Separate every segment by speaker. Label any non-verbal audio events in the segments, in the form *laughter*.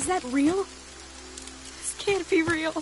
Speaker 1: Was that real? This can't be real.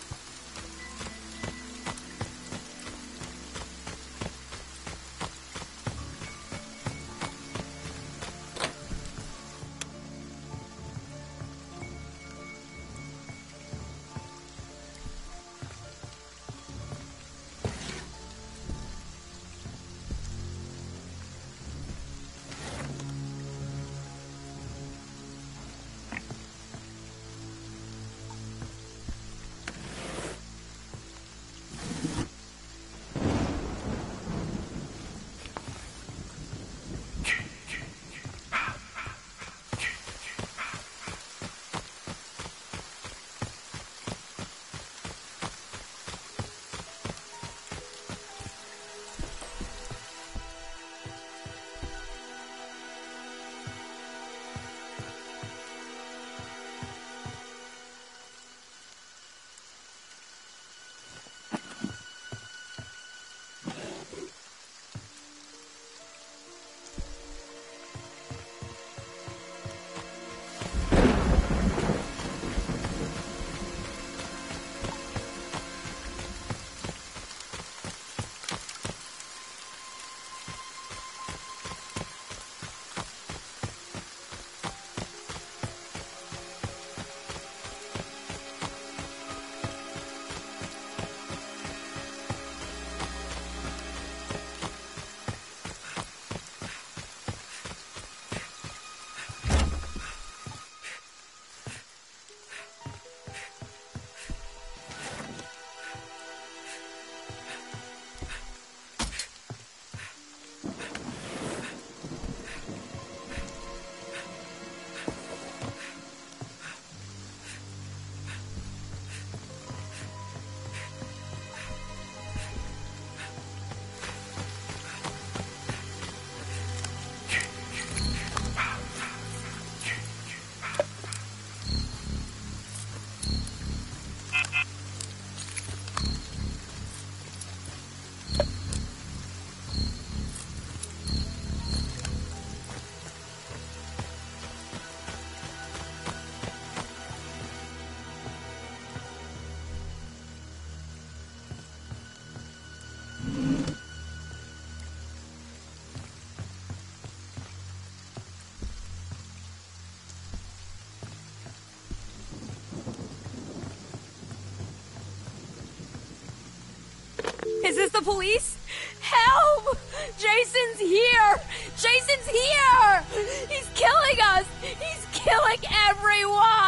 Speaker 1: Police? Help! Jason's here! Jason's here! He's killing us! He's killing everyone!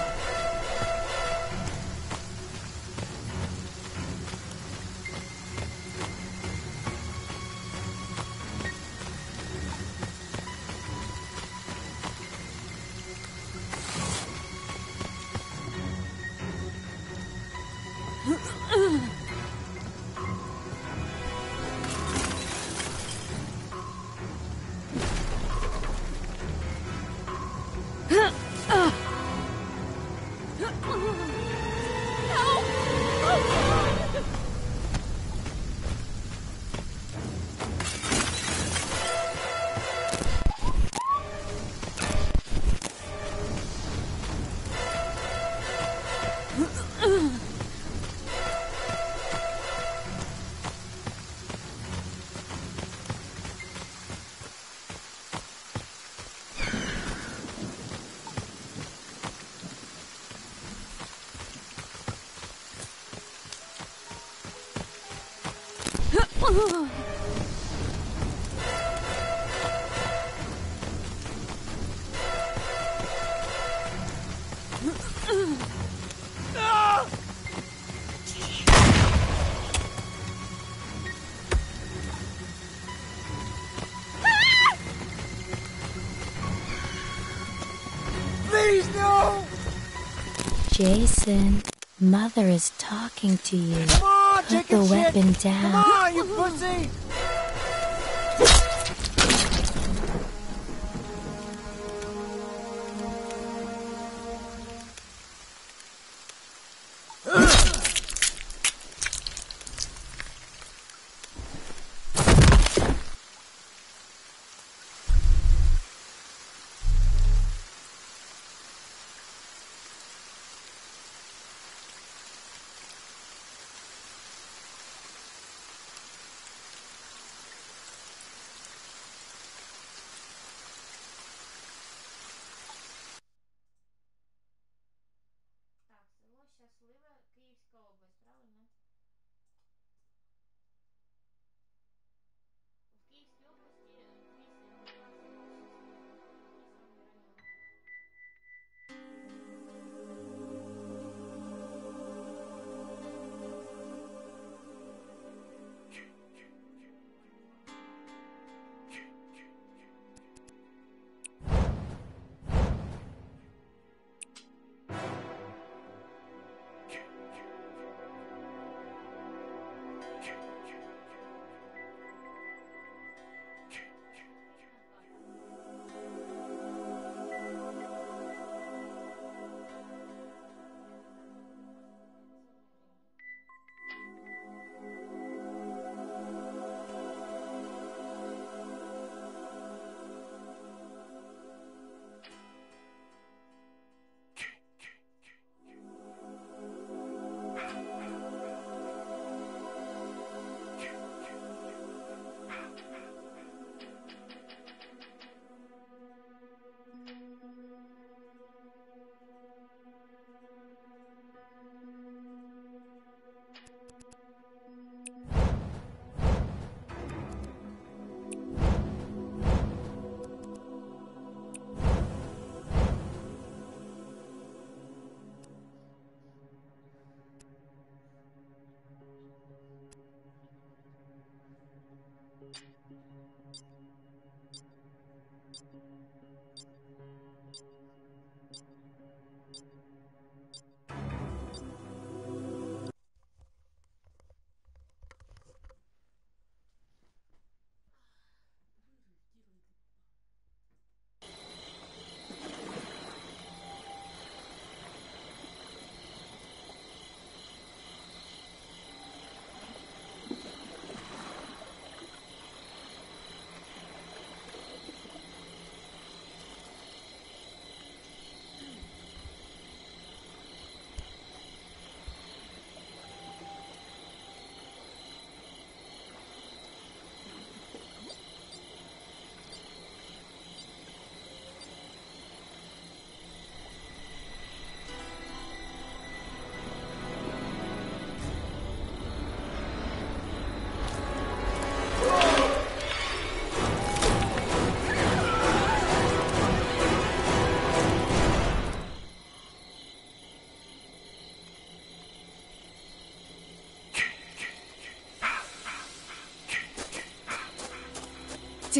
Speaker 2: Jason, Mother is talking to you.
Speaker 3: On,
Speaker 2: Put the
Speaker 3: a shit!
Speaker 2: weapon
Speaker 3: Come
Speaker 2: down.
Speaker 3: on, you pussy!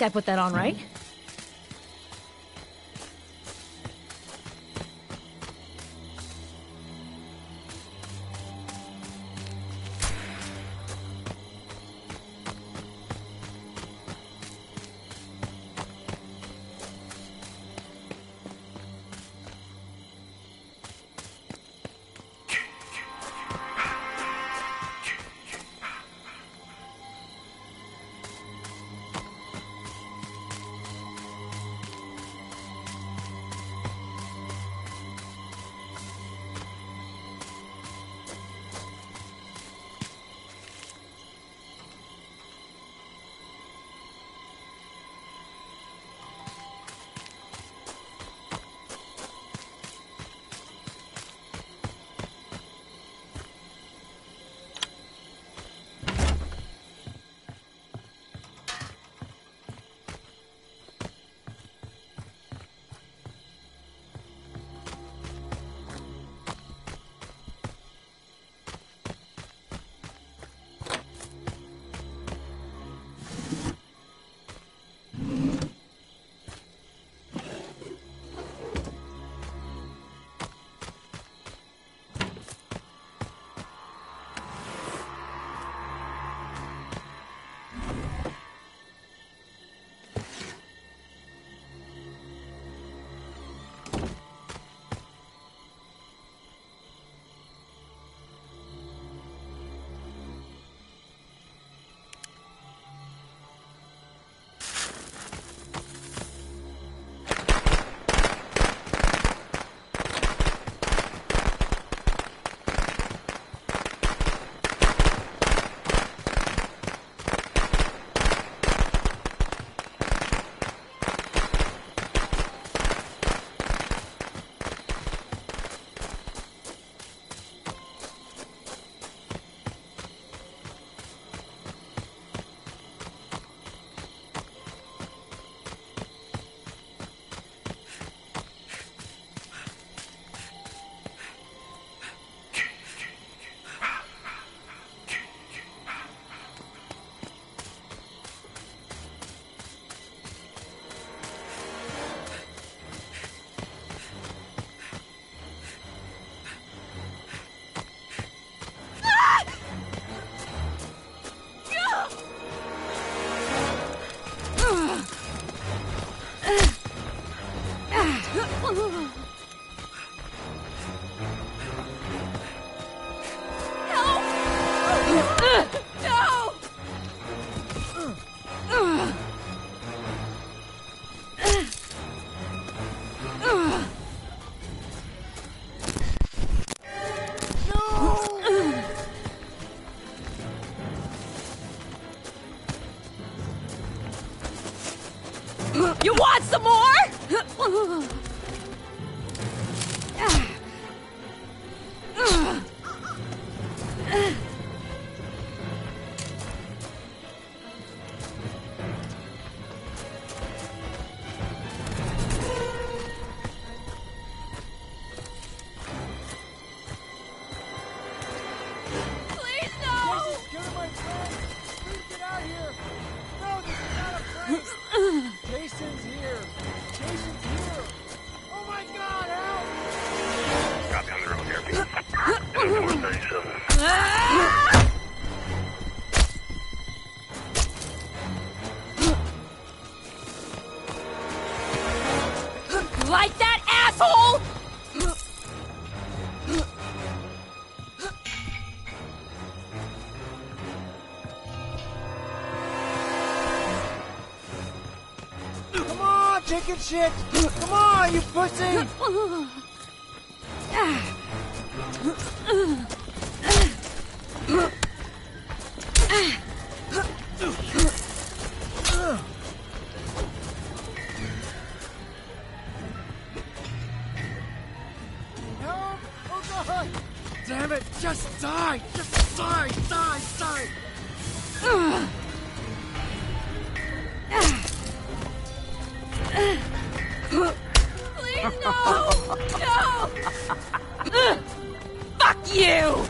Speaker 4: Think I put that on right.
Speaker 3: You want some more?
Speaker 1: shit! Come on, you pussy!
Speaker 3: No! No! *laughs* Fuck you!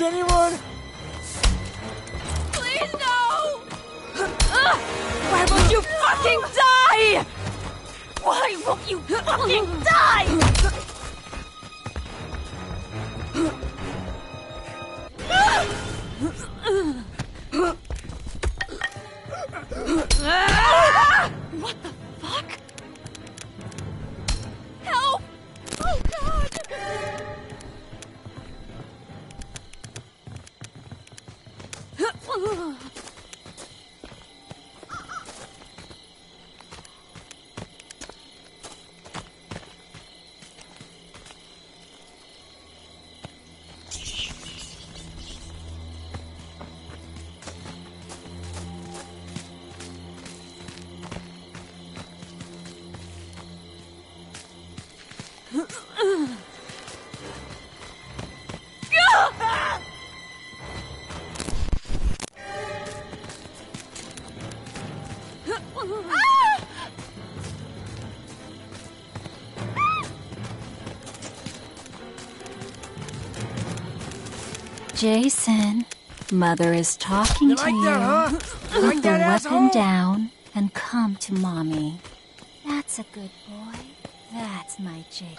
Speaker 1: anyone?
Speaker 2: Jason, Mother is talking
Speaker 3: You
Speaker 2: to
Speaker 3: like
Speaker 2: you.
Speaker 3: that, huh?
Speaker 2: Put
Speaker 3: like
Speaker 2: the weapon down and come to Mommy. That's a good boy. That's my Jake.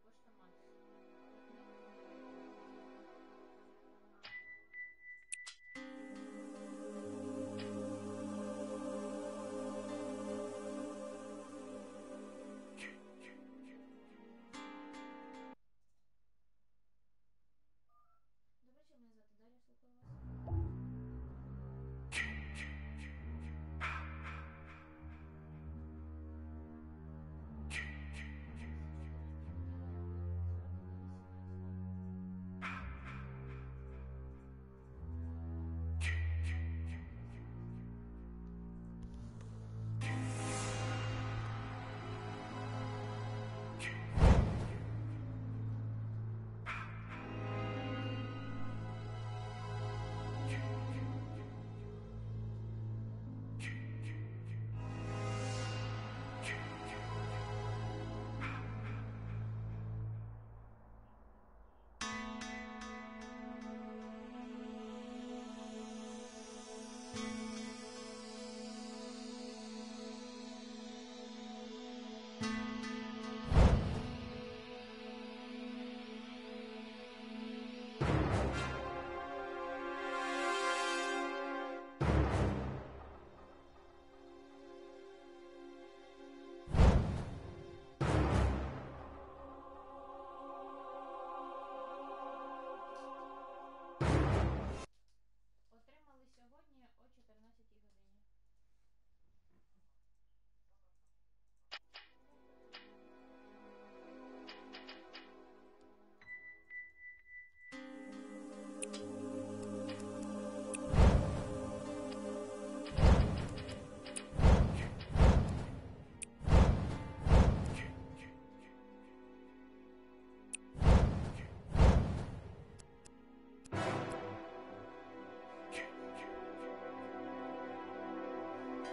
Speaker 5: Super Mann.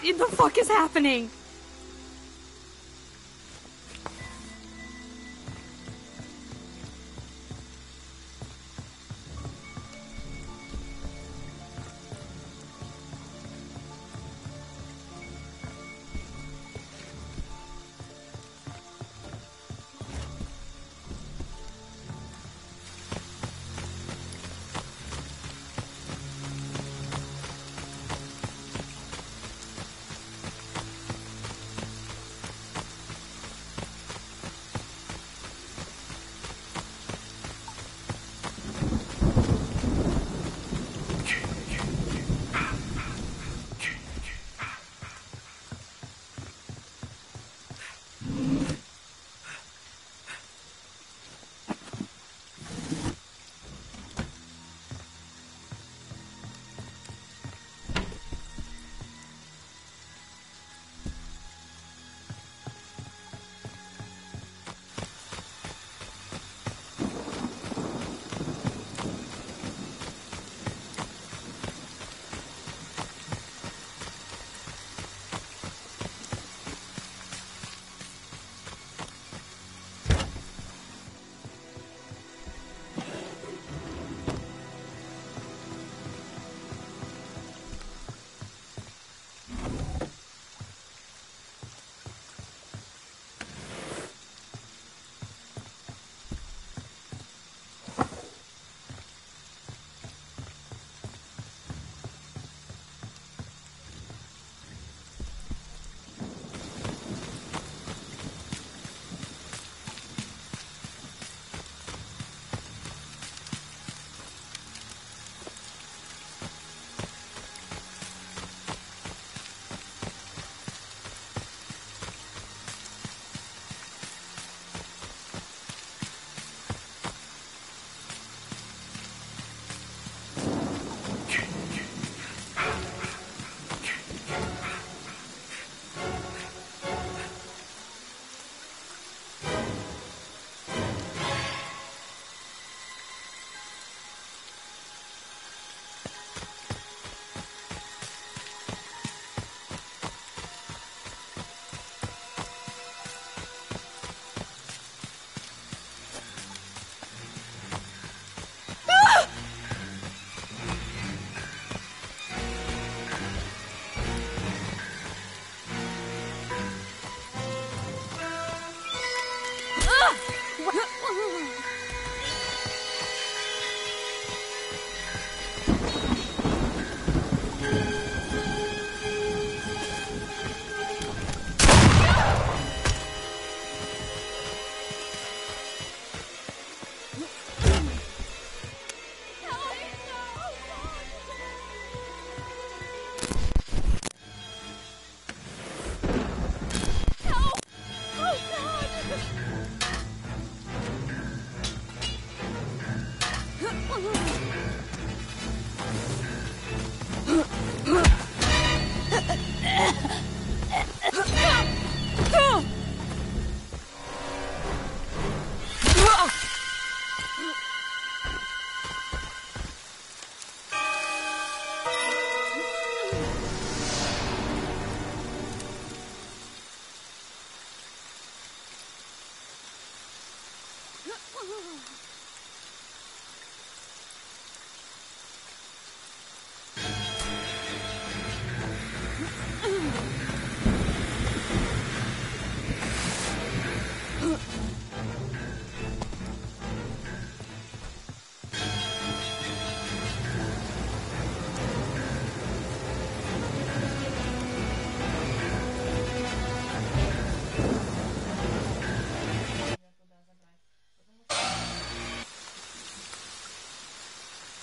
Speaker 6: What in the fuck is happening?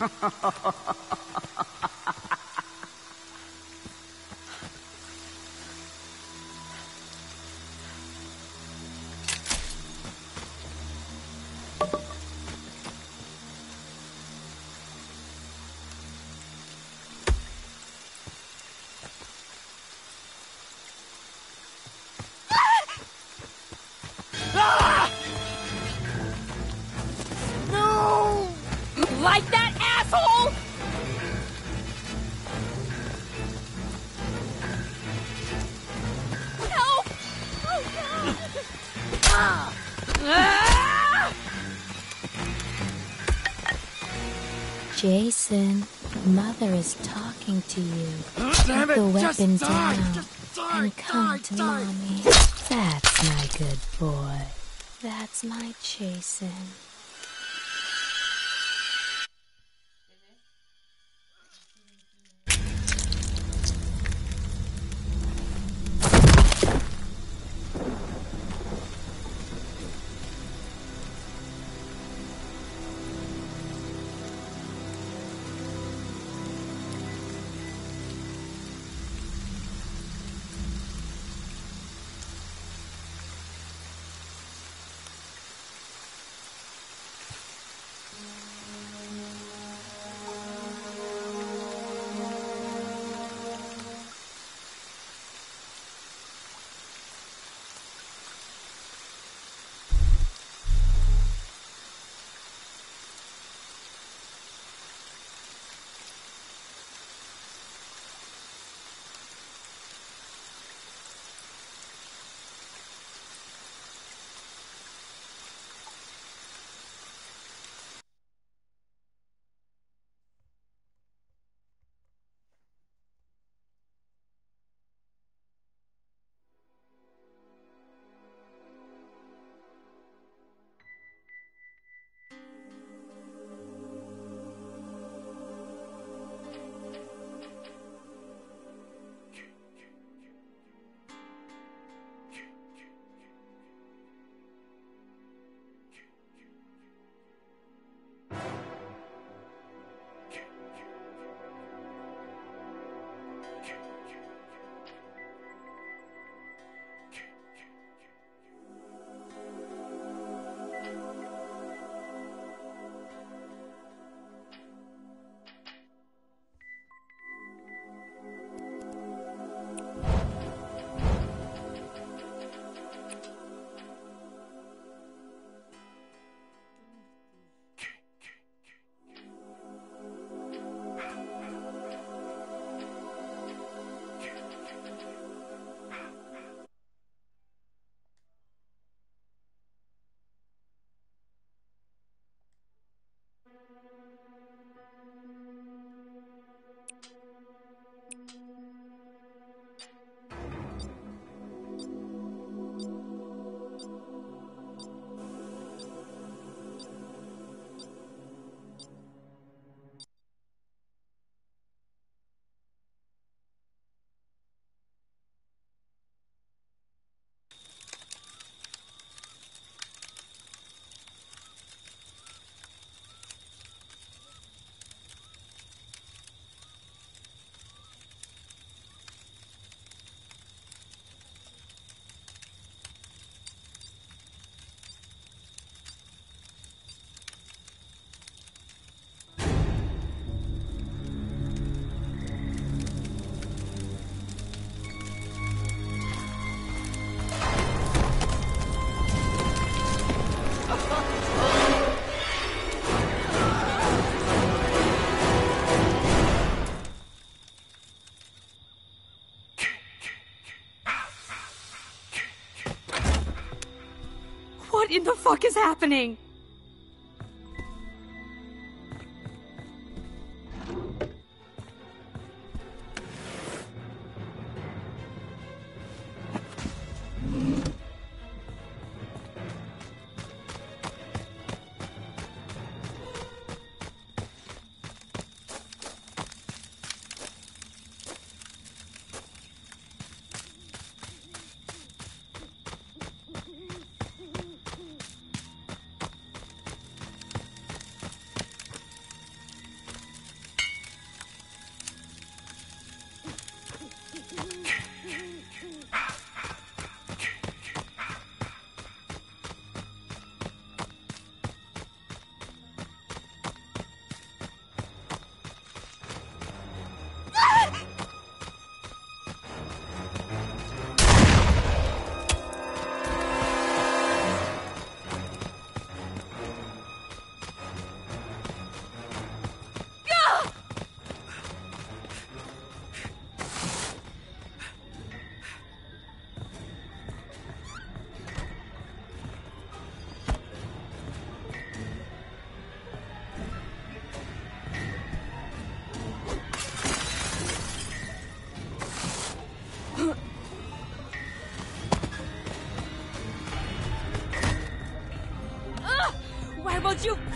Speaker 1: Ha ha ha ha
Speaker 2: ha! Mother is talking to you. Put the
Speaker 3: just
Speaker 2: weapon
Speaker 3: die!
Speaker 2: down
Speaker 3: die!
Speaker 2: and come
Speaker 3: die!
Speaker 2: to! Mommy. That's my good boy. That's my Jason.
Speaker 1: What in the fuck is happening?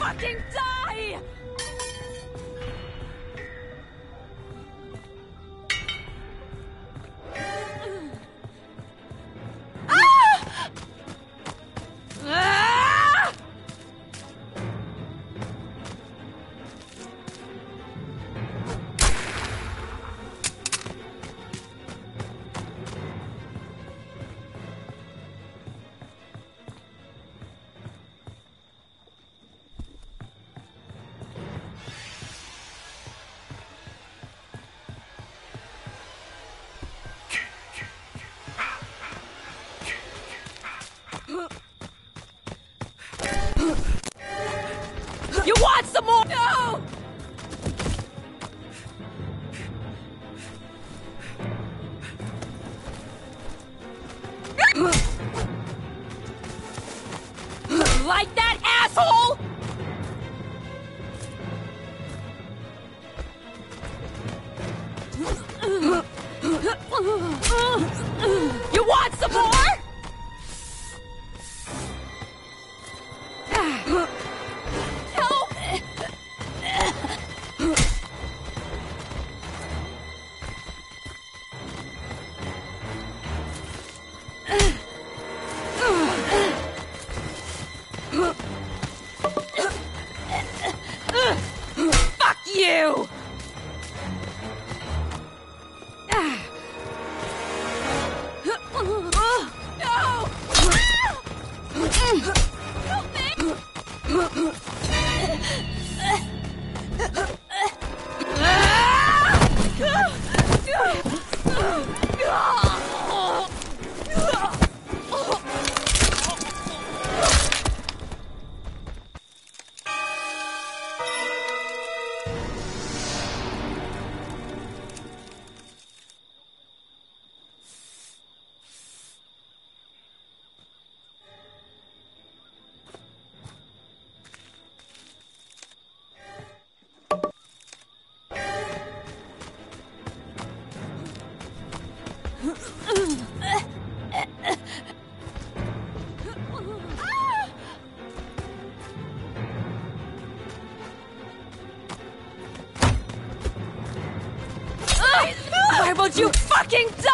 Speaker 1: Fucking fucking die!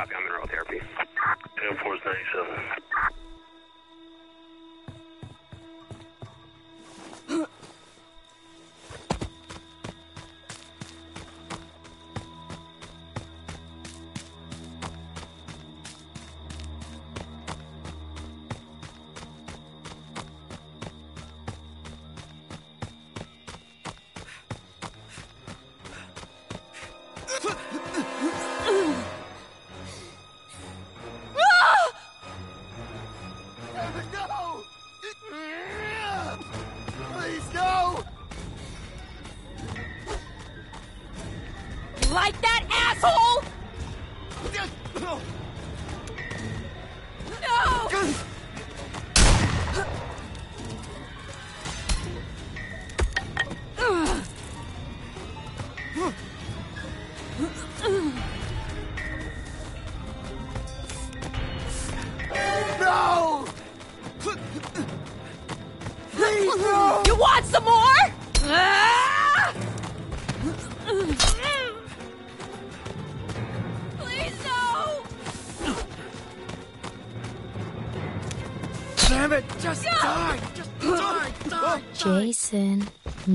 Speaker 7: Copy, I'm in aerial therapy.
Speaker 2: 10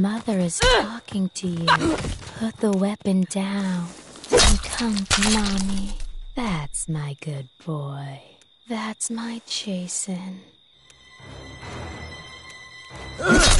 Speaker 2: Mother is ah! talking to you. Put the weapon down and come to Mommy. That's my good boy. That's my Jason. Ah!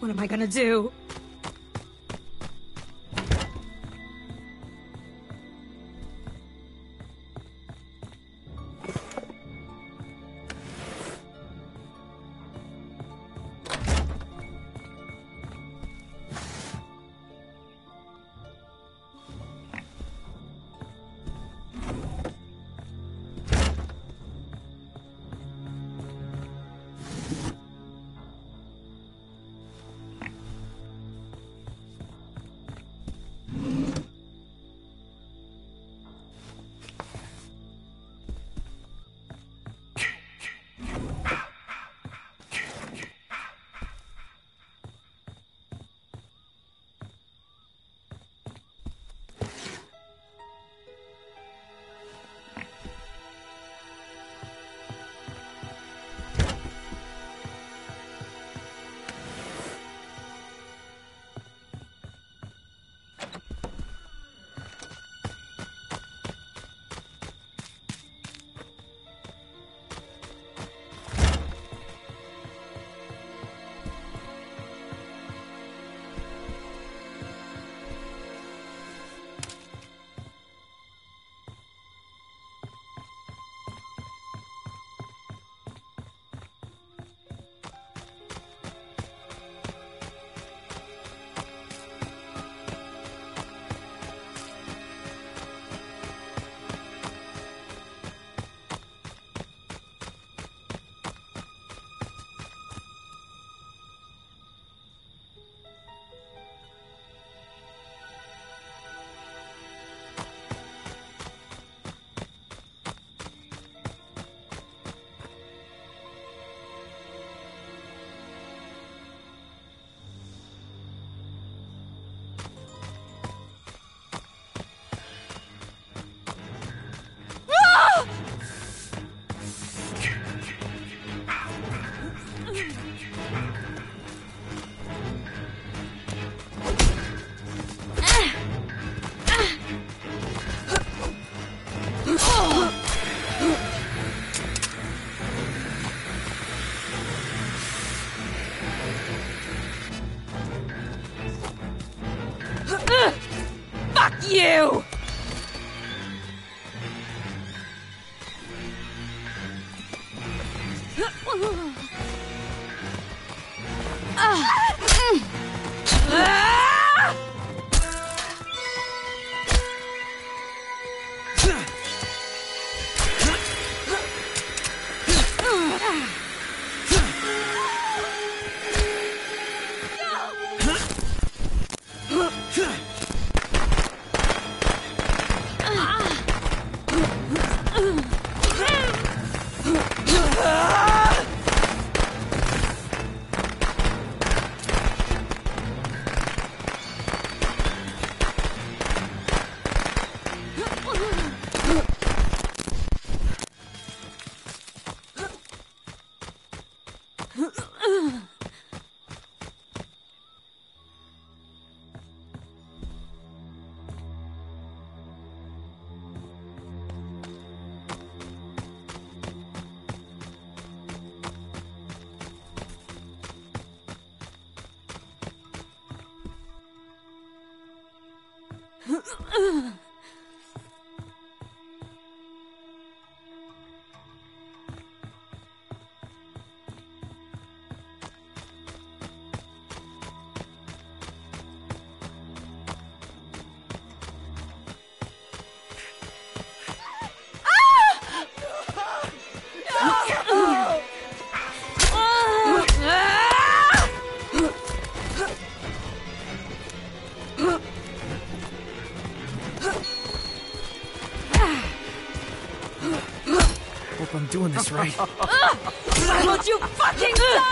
Speaker 1: What am I gonna do?
Speaker 3: Doing this right. *laughs*
Speaker 1: Won't you fucking die?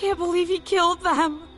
Speaker 1: Can't believe he killed them.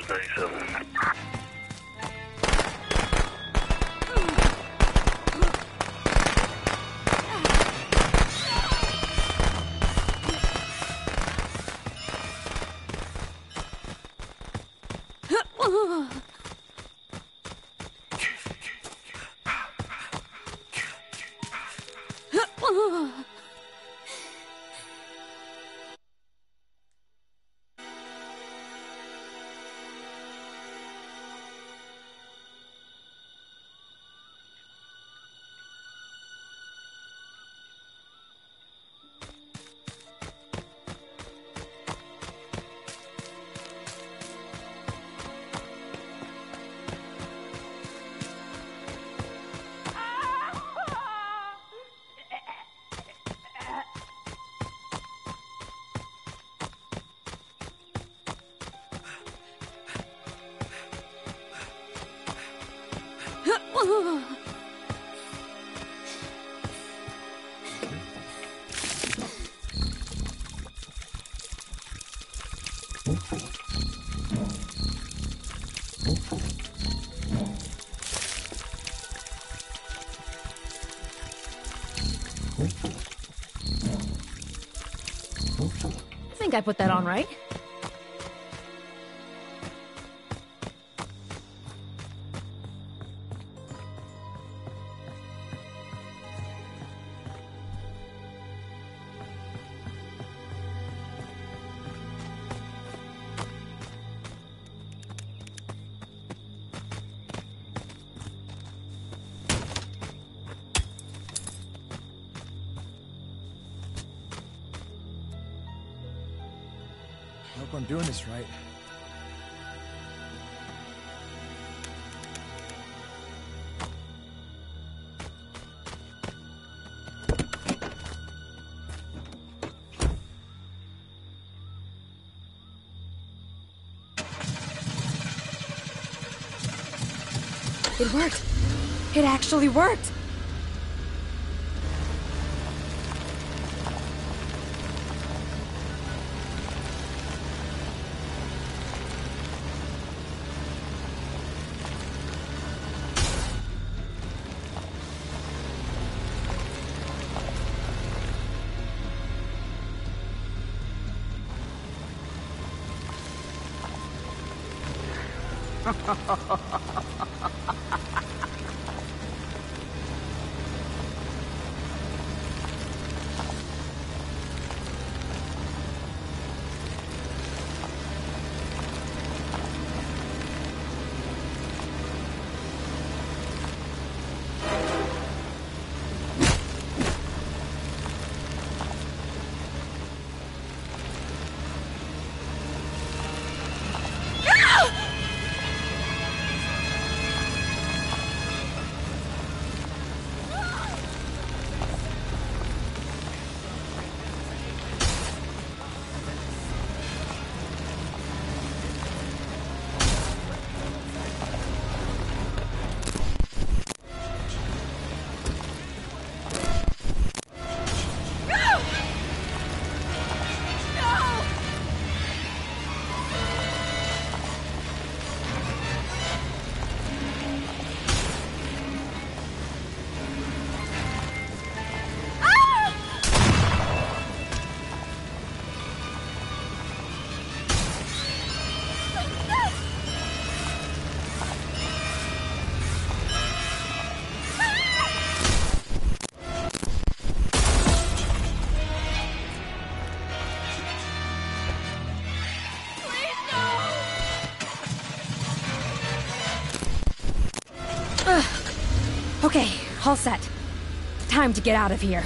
Speaker 7: was 97. I
Speaker 1: think I put that on right. It worked. It actually worked. All set. Time to get out of here.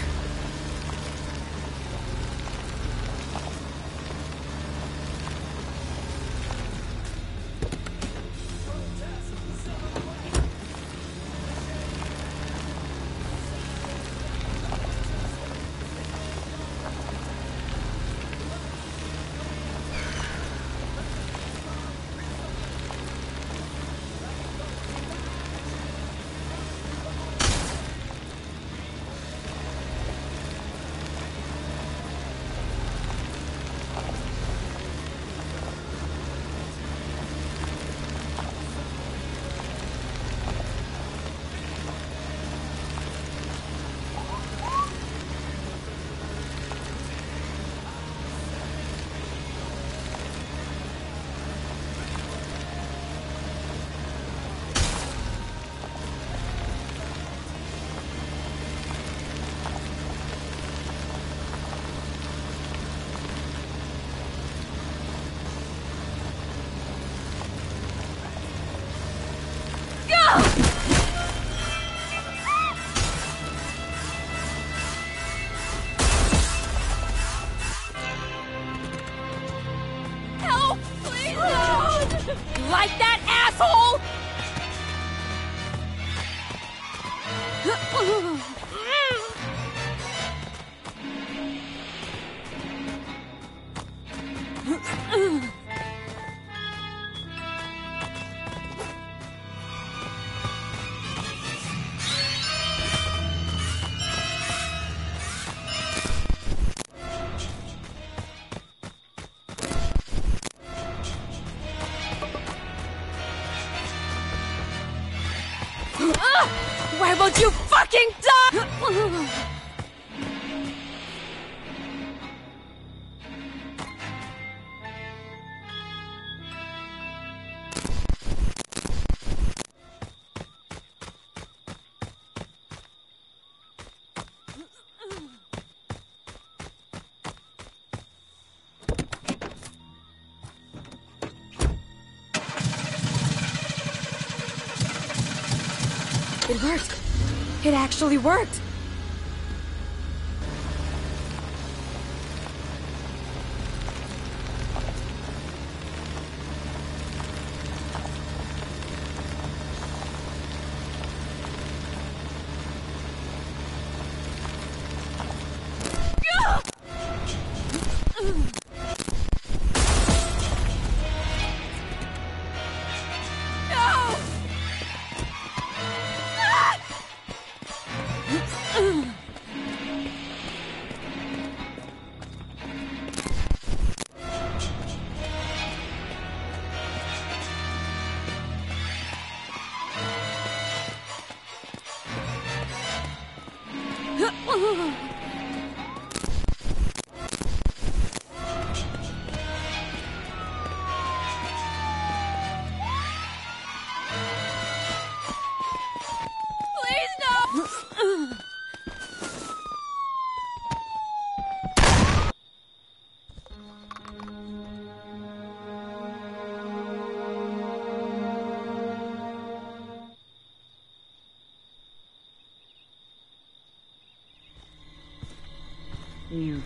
Speaker 1: Actually worked.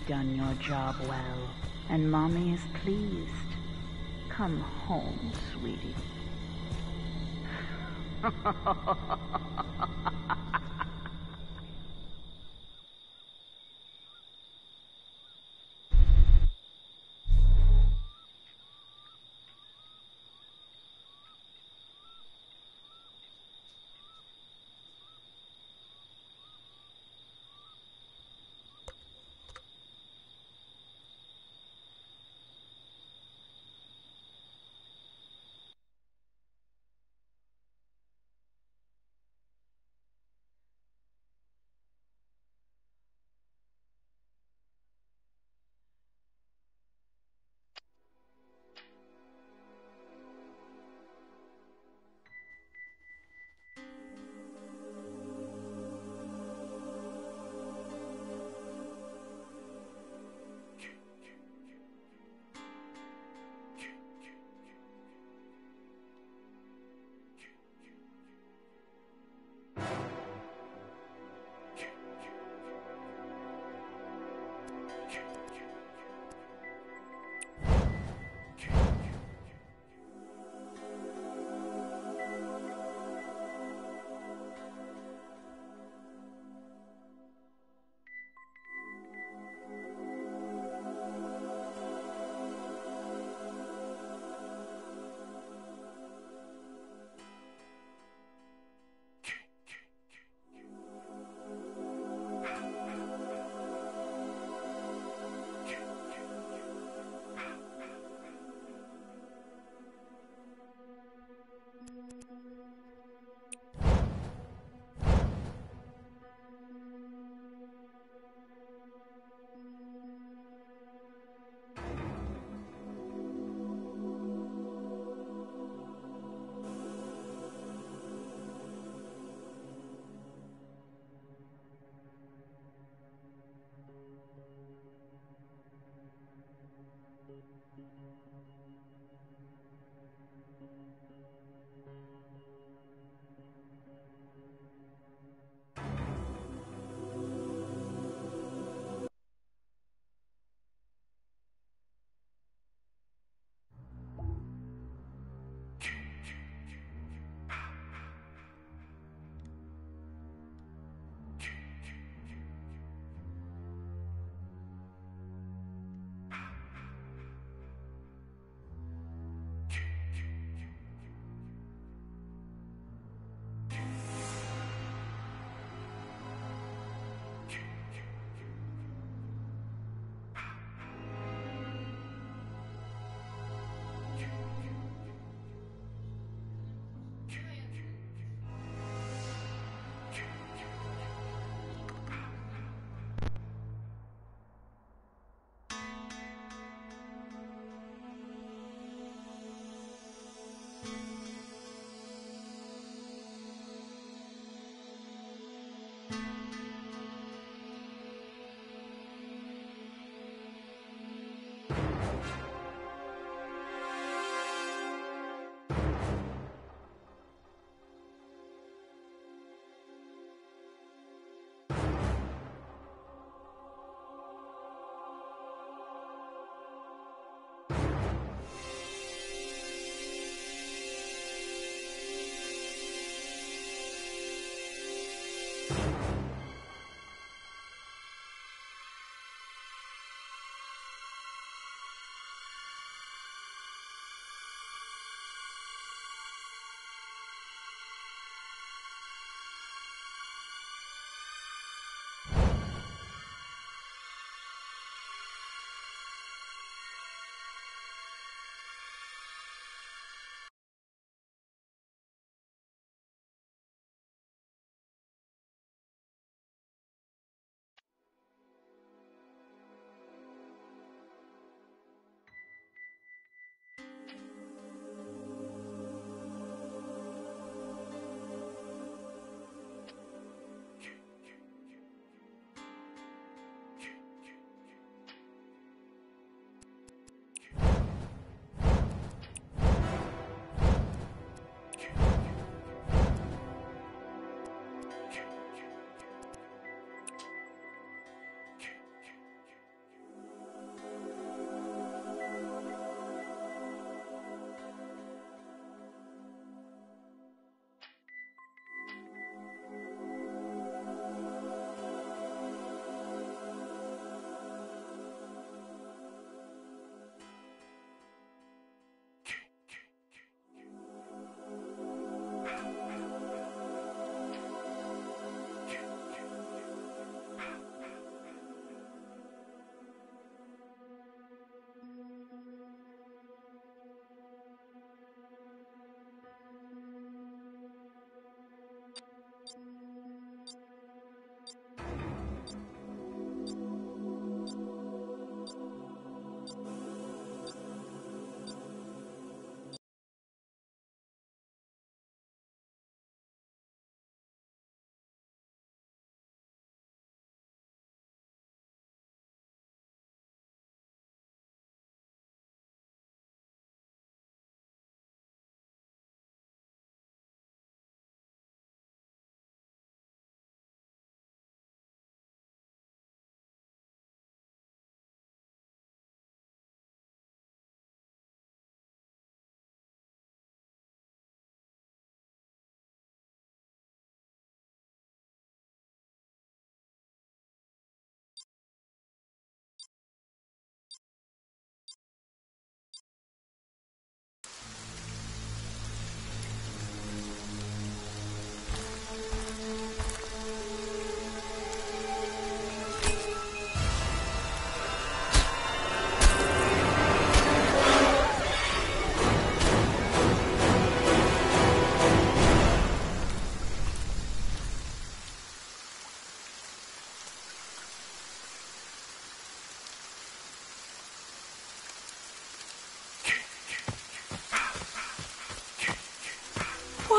Speaker 8: Done your job well, and Mommy is pleased. Come home, sweetie. *laughs*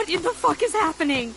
Speaker 1: What in the fuck is happening?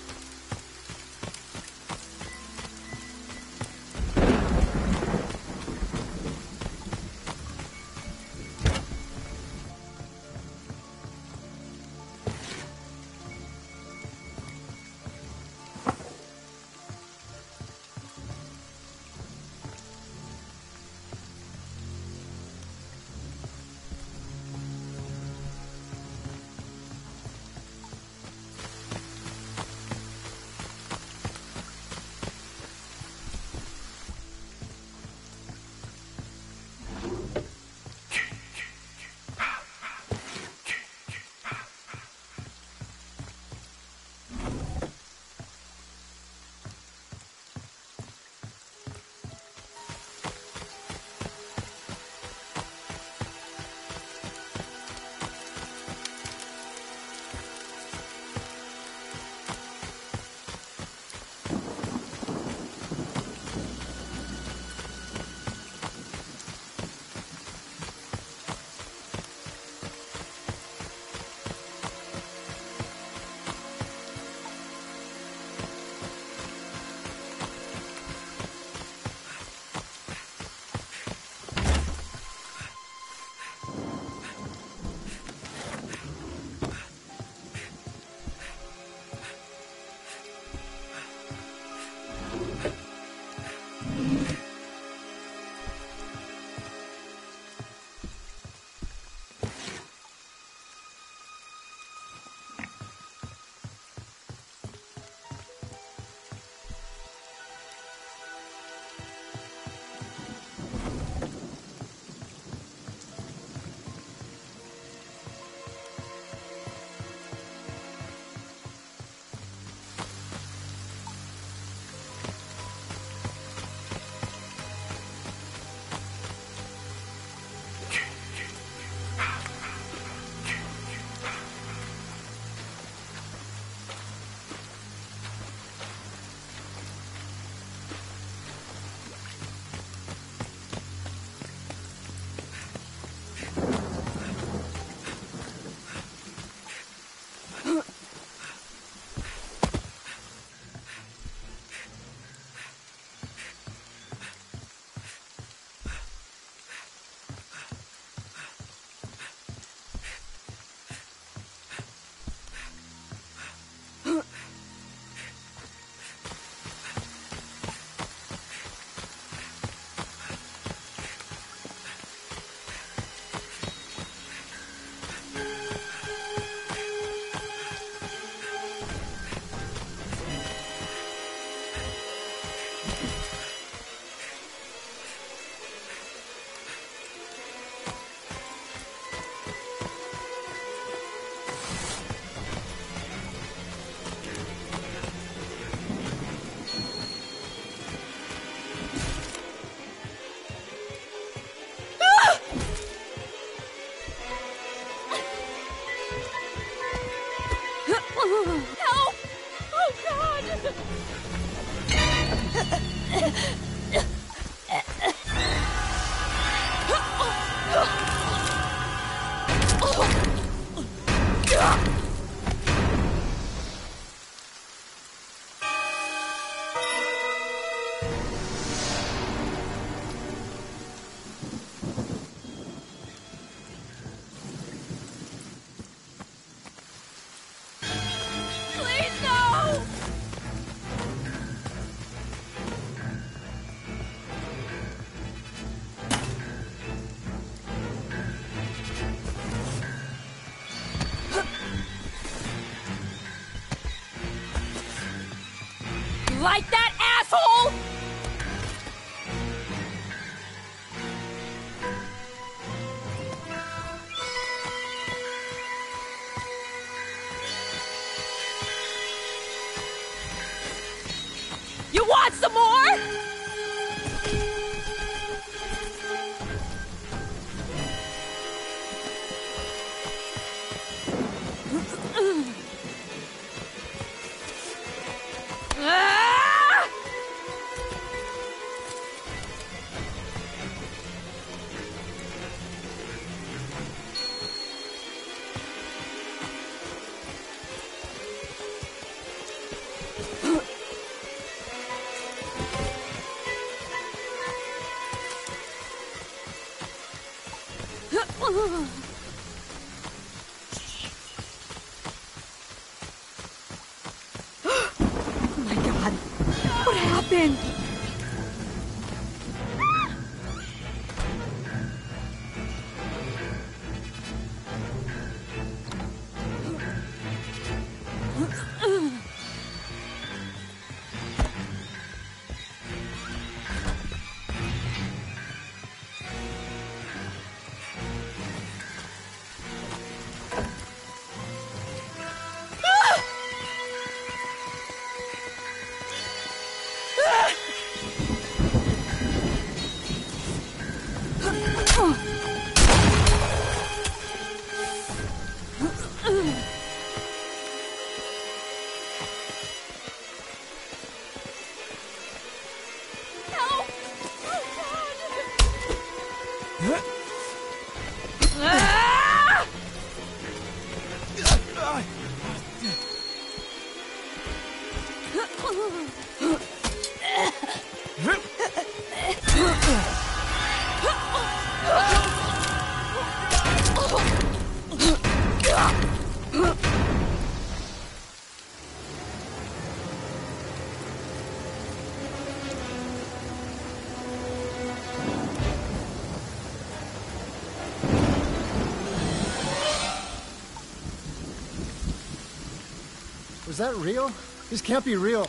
Speaker 3: Was that real? This can't be real.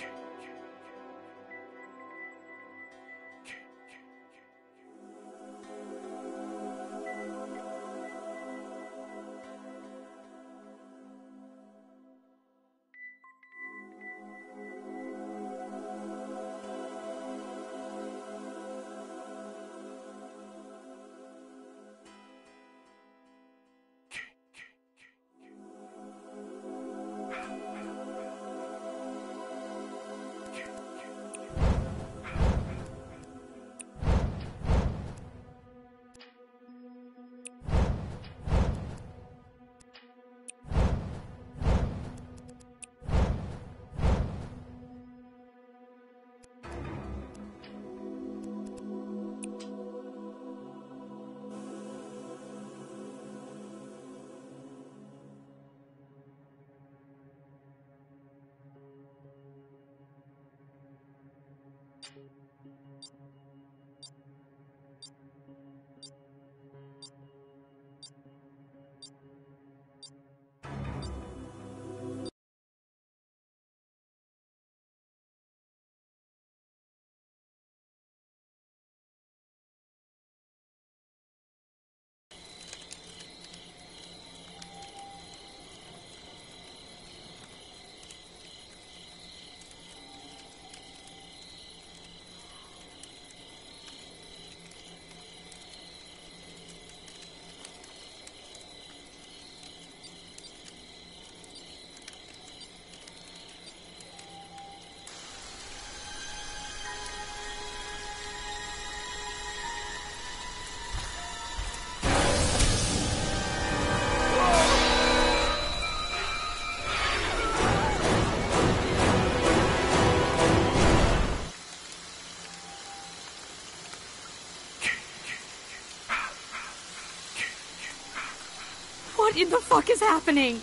Speaker 8: 去。去
Speaker 1: 去 in the fuck is happening?